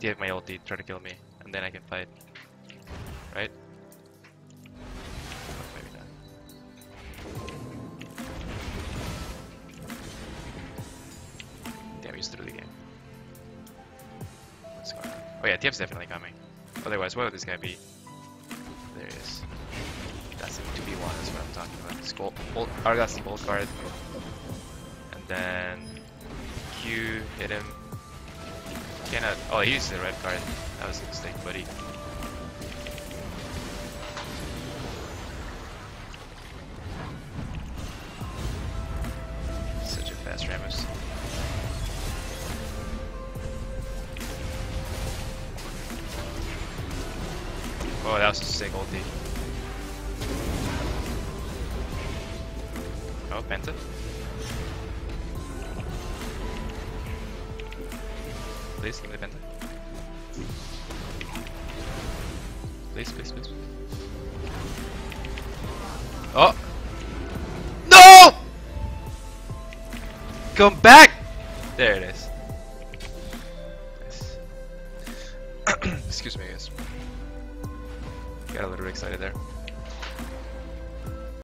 They have my ulti, try to kill me, and then I can fight. Right? Oh, maybe not. Damn, he's through the game. What's going on? Oh yeah, TF's definitely coming. Otherwise, where would this guy be? There he is. That's a 2v1, that's what I'm talking about. Skull, old, Argas the old card. And then Q hit him. Cannot. Oh, he used the red card. That was a mistake, buddy. Such a fast Rammus. Oh, that was a sick ulti. Oh, Penta. Please, give me the Penta. Please, please, please. Oh! No! Come back! There it is. Nice. Excuse me, guys. Got a little bit excited there.